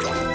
Bye.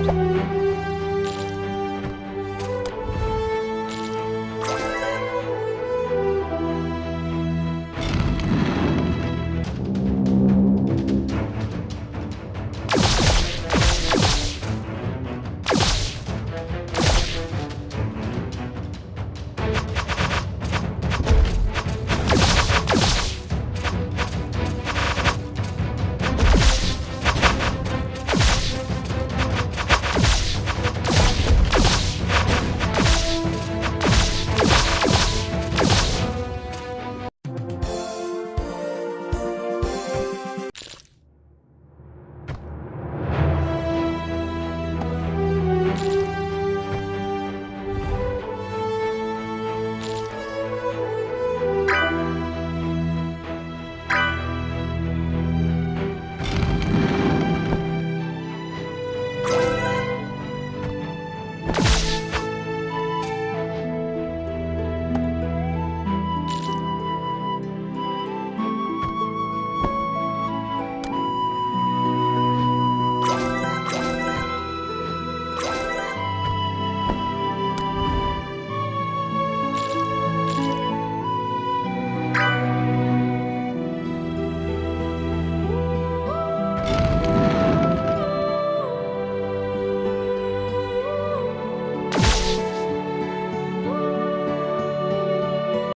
Música